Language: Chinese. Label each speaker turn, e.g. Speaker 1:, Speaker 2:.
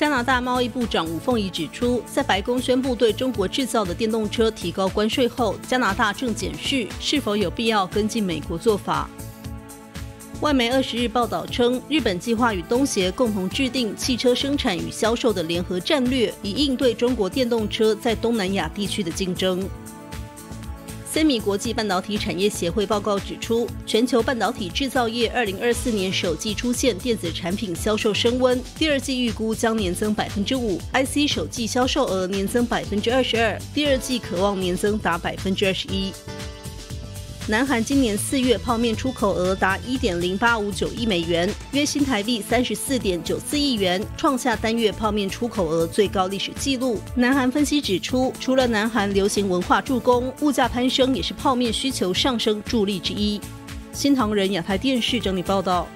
Speaker 1: 加拿大贸易部长吴凤仪指出，在白宫宣布对中国制造的电动车提高关税后，加拿大正检视是否有必要跟进美国做法。外媒二十日报道称，日本计划与东协共同制定汽车生产与销售的联合战略，以应对中国电动车在东南亚地区的竞争。森米国际半导体产业协会报告指出，全球半导体制造业二零二四年首季出现电子产品销售升温，第二季预估将年增百分之五，IC 首季销售额年增百分之二十二，第二季渴望年增达百分之二十一。南韩今年四月泡面出口额达一点零八五九亿美元，约新台币三十四点九四亿元，创下单月泡面出口额最高历史纪录。南韩分析指出，除了南韩流行文化助攻，物价攀升也是泡面需求上升助力之一。新唐人亚太电视整理报道。